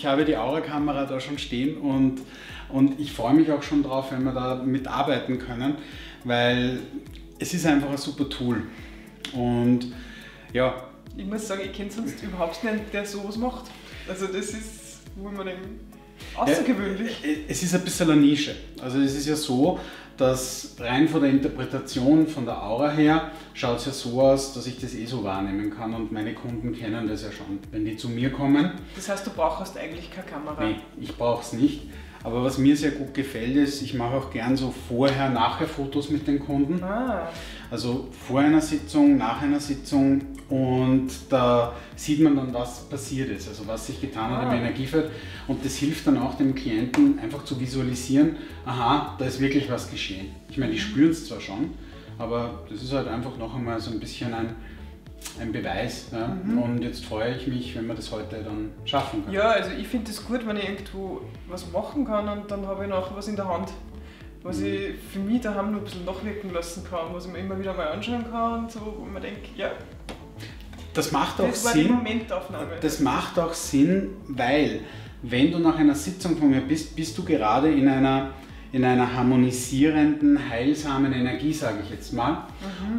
ich habe die Aura-Kamera da schon stehen und, und ich freue mich auch schon drauf, wenn wir da mitarbeiten können, weil es ist einfach ein super Tool. Und ja. Ich muss sagen, ich kenne sonst überhaupt niemanden, der sowas macht. Also das ist, wo man denkt, außergewöhnlich. Ja, es ist ein bisschen eine Nische. Also es ist ja so, dass rein von der Interpretation, von der Aura her, schaut es ja so aus, dass ich das eh so wahrnehmen kann und meine Kunden kennen das ja schon, wenn die zu mir kommen. Das heißt, du brauchst eigentlich keine Kamera? Nee, ich brauche es nicht. Aber was mir sehr gut gefällt ist, ich mache auch gern so Vorher-Nachher-Fotos mit den Kunden. Ah. Also vor einer Sitzung, nach einer Sitzung und da sieht man dann, was passiert ist, also was sich getan hat ah. im Energiefeld. Und das hilft dann auch dem Klienten einfach zu visualisieren, aha, da ist wirklich was geschehen. Ich meine, die mhm. spüren es zwar schon, aber das ist halt einfach noch einmal so ein bisschen ein ein Beweis. Ja? Mhm. Und jetzt freue ich mich, wenn wir das heute dann schaffen können. Ja, also ich finde es gut, wenn ich irgendwo was machen kann und dann habe ich nachher was in der Hand, was mhm. ich für mich daheim noch ein bisschen nachwirken lassen kann, was ich mir immer wieder mal anschauen kann, so, wo man denkt, ja. Das macht auch das Sinn. Das macht auch Sinn, weil wenn du nach einer Sitzung von mir bist, bist du gerade in einer in einer harmonisierenden, heilsamen Energie, sage ich jetzt mal.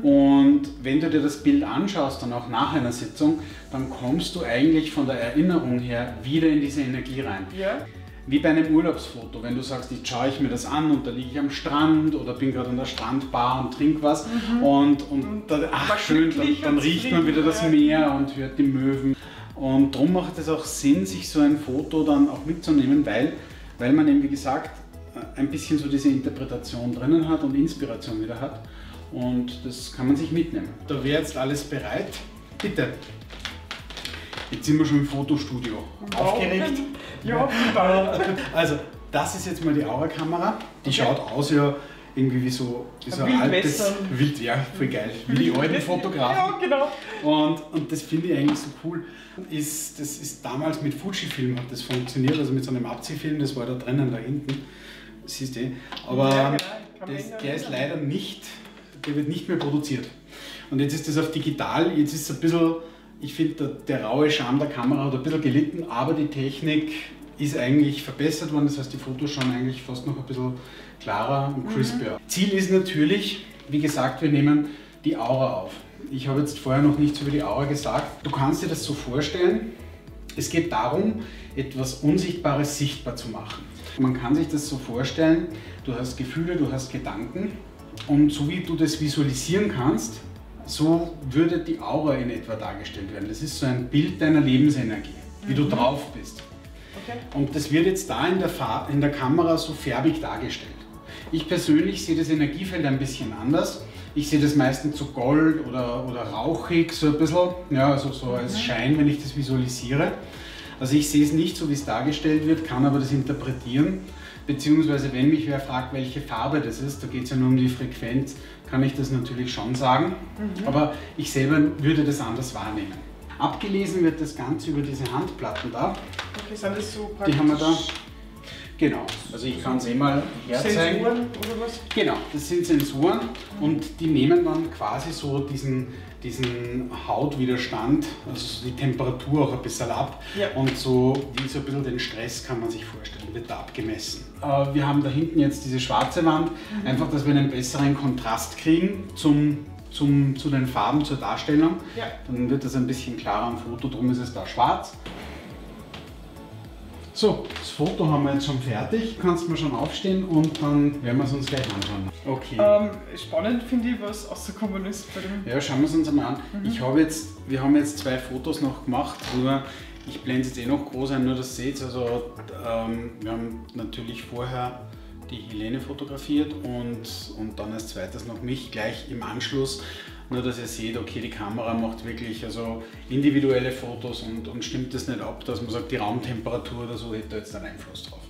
Mhm. Und wenn du dir das Bild anschaust, dann auch nach einer Sitzung, dann kommst du eigentlich von der Erinnerung her wieder in diese Energie rein. Ja. Wie bei einem Urlaubsfoto, wenn du sagst, jetzt schaue ich mir das an und da liege ich am Strand oder bin gerade an der Strandbar und trinke was mhm. und, und, und da, ach schön, dann, dann riecht man wieder das Meer und hört die Möwen. Und darum macht es auch Sinn, sich so ein Foto dann auch mitzunehmen, weil, weil man eben, wie gesagt, ein bisschen so diese Interpretation drinnen hat und Inspiration wieder hat. Und das kann man sich mitnehmen. Da wäre jetzt alles bereit. Bitte. Jetzt sind wir schon im Fotostudio. Wow. Aufgeregt? Ja, Also, das ist jetzt mal die Aura-Kamera. Die okay. schaut aus ja irgendwie wie so, wie so ein altes Wild, ja, voll geil. Wie die alten Fotografen. Ja, genau. Und, und das finde ich eigentlich so cool. Ist, das ist damals mit Fujifilm hat das funktioniert, also mit so einem Abziehfilm, das war da drinnen da hinten siehst du. Aber ja, genau. das, der ist leider nicht, der wird nicht mehr produziert. Und jetzt ist das auf digital, jetzt ist es ein bisschen, ich finde, der, der raue Charme der Kamera hat ein bisschen gelitten, aber die Technik ist eigentlich verbessert worden. Das heißt, die Fotos schauen eigentlich fast noch ein bisschen klarer und crispier. Mhm. Ziel ist natürlich, wie gesagt, wir nehmen die Aura auf. Ich habe jetzt vorher noch nichts über die Aura gesagt. Du kannst dir das so vorstellen, es geht darum, etwas Unsichtbares sichtbar zu machen. Man kann sich das so vorstellen, du hast Gefühle, du hast Gedanken und so wie du das visualisieren kannst, so würde die Aura in etwa dargestellt werden. Das ist so ein Bild deiner Lebensenergie, wie mhm. du drauf bist. Okay. Und das wird jetzt da in der, in der Kamera so färbig dargestellt. Ich persönlich sehe das Energiefeld ein bisschen anders. Ich sehe das meistens so gold oder, oder rauchig, so ein bisschen, ja, also so als mhm. Schein, wenn ich das visualisiere. Also ich sehe es nicht so, wie es dargestellt wird, kann aber das interpretieren. Beziehungsweise wenn mich wer fragt, welche Farbe das ist, da geht es ja nur um die Frequenz, kann ich das natürlich schon sagen. Mhm. Aber ich selber würde das anders wahrnehmen. Abgelesen wird das Ganze über diese Handplatten da. Okay, sind das so praktisch? Die haben wir da. Genau, also ich kann es eh mal herzeigen. Sensoren oder was? Genau, das sind Sensoren und die nehmen dann quasi so diesen, diesen Hautwiderstand, also die Temperatur auch ein bisschen ab ja. und so wie so ein bisschen den Stress kann man sich vorstellen, wird da abgemessen. Äh, wir haben da hinten jetzt diese schwarze Wand, mhm. einfach, dass wir einen besseren Kontrast kriegen zum zum, zu den Farben, zur Darstellung. Ja. Dann wird das ein bisschen klarer am Foto, darum ist es da schwarz. So, das Foto haben wir jetzt schon fertig. Kannst du mal schon aufstehen und dann werden wir es uns gleich anschauen. Okay. Ähm, spannend finde ich, was rausgekommen ist bei dem. Ja, schauen wir es uns einmal an. Mhm. Ich habe jetzt, wir haben jetzt zwei Fotos noch gemacht, nur ich blende es jetzt eh noch groß ein, nur dass ihr seht. Also ähm, wir haben natürlich vorher die Helene fotografiert und, und dann als zweites noch mich gleich im Anschluss nur, dass ihr seht, okay, die Kamera macht wirklich also individuelle Fotos und, und stimmt das nicht ab, dass man sagt, die Raumtemperatur oder so hätte da jetzt einen Einfluss drauf.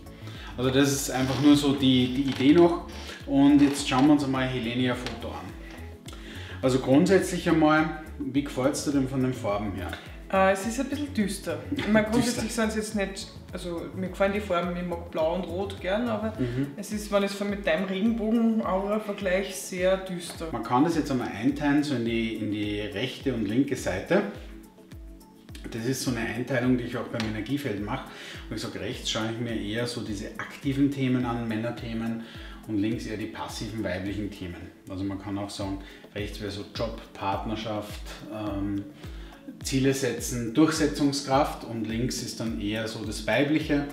Also das ist einfach nur so die, die Idee noch. Und jetzt schauen wir uns einmal Helenia Foto an. Also grundsätzlich einmal, wie gefällt es dir denn von den Farben her? Äh, es ist ein bisschen düster. Ich meine, grundsätzlich sind es jetzt nicht, also mir gefallen die Farben, ich mag blau und rot gern, aber mhm. es ist, wenn ich es mit deinem Regenbogen-Aura vergleiche, sehr düster. Man kann das jetzt einmal einteilen, so in die, in die rechte und linke Seite. Das ist so eine Einteilung, die ich auch beim Energiefeld mache. Und ich sage, rechts schaue ich mir eher so diese aktiven Themen an, Männerthemen und links eher die passiven weiblichen Themen. Also man kann auch sagen, rechts wäre so Job, Partnerschaft, ähm, Ziele setzen, Durchsetzungskraft und links ist dann eher so das Weibliche.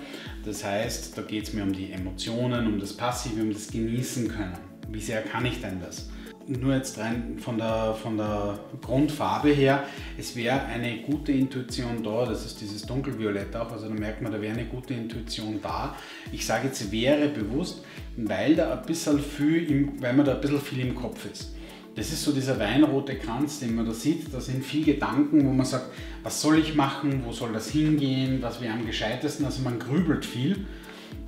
Das heißt, da geht es mir um die Emotionen, um das Passive, um das Genießen können. Wie sehr kann ich denn das? Nur jetzt rein von der, von der Grundfarbe her, es wäre eine gute Intuition da, das ist dieses dunkelviolett auch, also da merkt man, da wäre eine gute Intuition da. Ich sage jetzt wäre bewusst, weil da ein bisschen viel, im, weil man da ein bisschen viel im Kopf ist. Das ist so dieser weinrote Kranz, den man da sieht. Da sind viele Gedanken, wo man sagt, was soll ich machen, wo soll das hingehen, was wäre am gescheitesten. Also man grübelt viel,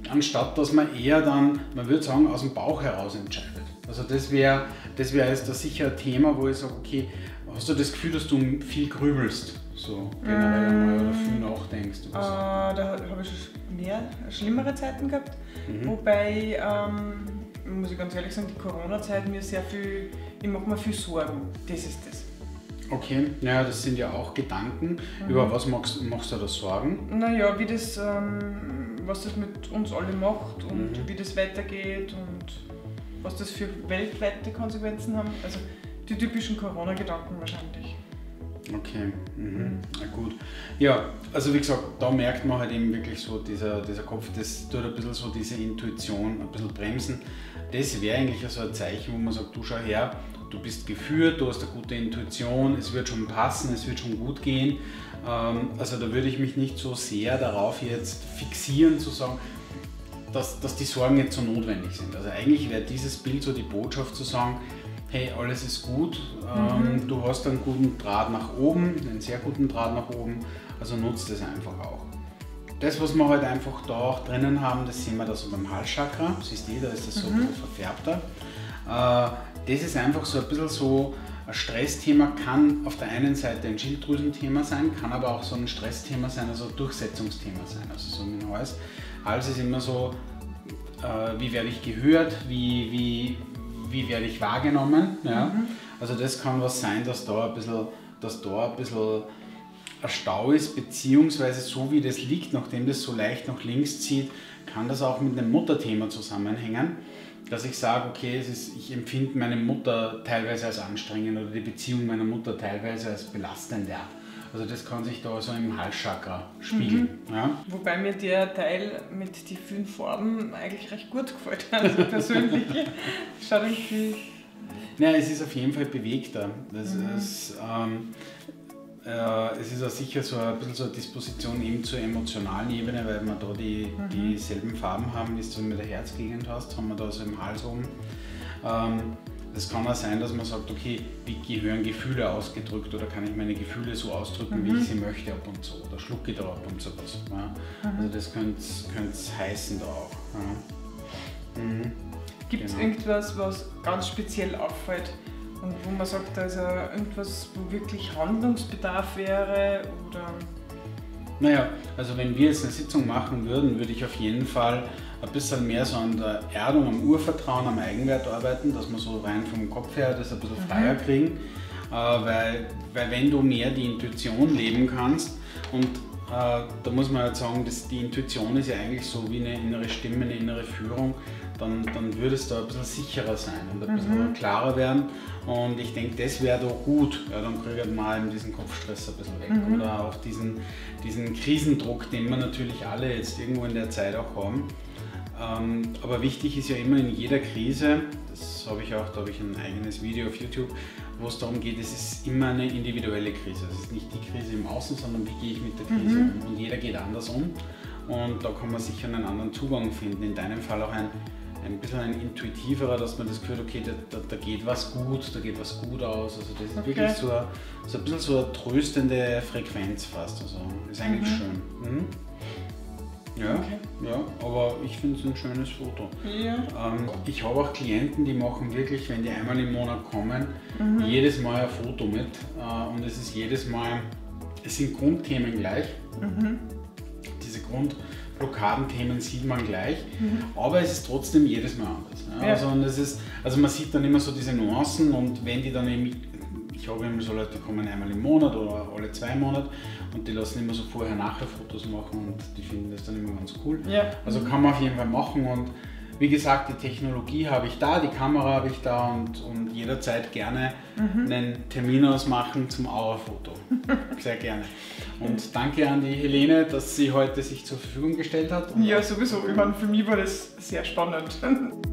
anstatt dass man eher dann, man würde sagen, aus dem Bauch heraus entscheidet. Also das wäre das wär jetzt da sicher ein Thema, wo ich sage, okay, hast du das Gefühl, dass du viel grübelst? So generell einmal oder viel nachdenkst? Äh, da habe ich mehr schlimmere Zeiten gehabt. Mhm. Wobei, ähm, muss ich ganz ehrlich sagen, die Corona-Zeit mir sehr viel ich mache mir viel Sorgen. Das ist das. Okay, naja, das sind ja auch Gedanken. Mhm. Über was machst, machst du da Sorgen? Naja, wie das, ähm, was das mit uns alle macht und mhm. wie das weitergeht und was das für weltweite Konsequenzen haben. Also die typischen Corona-Gedanken wahrscheinlich. Okay, mhm. na gut. Ja, also wie gesagt, da merkt man halt eben wirklich so, dieser, dieser Kopf, das tut ein bisschen so diese Intuition ein bisschen bremsen. Das wäre eigentlich so ein Zeichen, wo man sagt, du schau her, du bist geführt, du hast eine gute Intuition, es wird schon passen, es wird schon gut gehen. Ähm, also da würde ich mich nicht so sehr darauf jetzt fixieren, zu sagen, dass, dass die Sorgen jetzt so notwendig sind. Also eigentlich wäre dieses Bild so die Botschaft zu sagen, hey, alles ist gut, ähm, mhm. du hast einen guten Draht nach oben, einen sehr guten Draht nach oben, also nutzt es einfach auch. Das, was wir heute halt einfach da auch drinnen haben, das sehen wir da so beim Halschakra, siehst du, da ist das so mhm. verfärbter. Äh, das ist einfach so ein bisschen so ein Stressthema, kann auf der einen Seite ein Schilddrüsenthema sein, kann aber auch so ein Stressthema sein, also ein Durchsetzungsthema sein, also so ein Hals. Hals ist immer so, äh, wie werde ich gehört, wie, wie, wie werde ich wahrgenommen. Ja? Mhm. Also das kann was sein, dass da ein bisschen, dass da ein bisschen ein Stau ist, beziehungsweise so wie das liegt, nachdem das so leicht nach links zieht, kann das auch mit einem Mutterthema zusammenhängen, dass ich sage, okay, ist, ich empfinde meine Mutter teilweise als anstrengend oder die Beziehung meiner Mutter teilweise als belastend. Ja. Also das kann sich da so im Halschakra spiegeln. Mhm. Ja. Wobei mir der Teil mit den fünf Farben eigentlich recht gut gefällt, also persönlich. Schaut irgendwie... Ja, es ist auf jeden Fall bewegter. Das mhm. ist, ähm, äh, es ist auch sicher so ein bisschen so eine Disposition eben zur emotionalen Ebene, weil wir da die, mhm. dieselben Farben haben, wie du mit der Herzgegend hast, haben wir da so im Hals oben. Ähm, es kann auch sein, dass man sagt, okay, wie gehören Gefühle ausgedrückt oder kann ich meine Gefühle so ausdrücken, mhm. wie ich sie möchte ab und zu oder schlucke ich da ab und zu was. Ja? Mhm. Also das könnte es heißen da auch. Ja? Mhm. Gibt es genau. irgendwas, was ganz speziell auffällt und wo man sagt, da ist ja irgendwas, wo wirklich Handlungsbedarf wäre oder... Naja, also wenn wir jetzt eine Sitzung machen würden, würde ich auf jeden Fall ein bisschen mehr so an der Erdung, am Urvertrauen, am Eigenwert arbeiten, dass wir so rein vom Kopf her das ein bisschen mhm. freier kriegen. Äh, weil, weil wenn du mehr die Intuition leben kannst und äh, da muss man halt sagen, dass die Intuition ist ja eigentlich so wie eine innere Stimme, eine innere Führung, dann, dann würde es da ein bisschen sicherer sein und ein bisschen mhm. klarer werden. Und ich denke, das wäre doch gut. Ja, dann kriegt man mal diesen Kopfstress ein bisschen weg mhm. oder auch diesen, diesen Krisendruck, den wir natürlich alle jetzt irgendwo in der Zeit auch haben. Ähm, aber wichtig ist ja immer in jeder Krise, das habe ich auch, da habe ich ein eigenes Video auf YouTube, wo es darum geht, es ist immer eine individuelle Krise. Es ist nicht die Krise im Außen, sondern wie gehe ich mit der Krise mhm. um. Und jeder geht anders um. Und da kann man sicher einen anderen Zugang finden. In deinem Fall auch ein, ein bisschen ein intuitiverer, dass man das Gefühl hat, okay, da, da, da, geht was gut, da geht was gut aus. Also das ist okay. wirklich so, ein, so ein bisschen so eine tröstende Frequenz fast. Also ist eigentlich mhm. schön. Mhm. Ja, okay. ja, aber ich finde es ein schönes Foto. Ja. Ähm, ich habe auch Klienten, die machen wirklich, wenn die einmal im Monat kommen, mhm. jedes Mal ein Foto mit. Äh, und es ist jedes Mal, es sind Grundthemen gleich. Mhm. Diese Grundblockadenthemen sieht man gleich, mhm. aber es ist trotzdem jedes Mal anders. Ja? Ja. Also, und es ist, also man sieht dann immer so diese Nuancen und wenn die dann eben ich habe immer so Leute, die kommen einmal im Monat oder alle zwei Monate und die lassen immer so vorher-nachher-Fotos machen und die finden das dann immer ganz cool. Ja. Also kann man auf jeden Fall machen und wie gesagt, die Technologie habe ich da, die Kamera habe ich da und, und jederzeit gerne mhm. einen Termin ausmachen zum Auerfoto. Sehr gerne. Und danke an die Helene, dass sie heute sich zur Verfügung gestellt hat. Ja, sowieso. Ich meine, für mich war das sehr spannend.